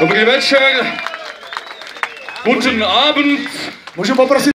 Dobrý večer, guten Abend. Můžu poprosit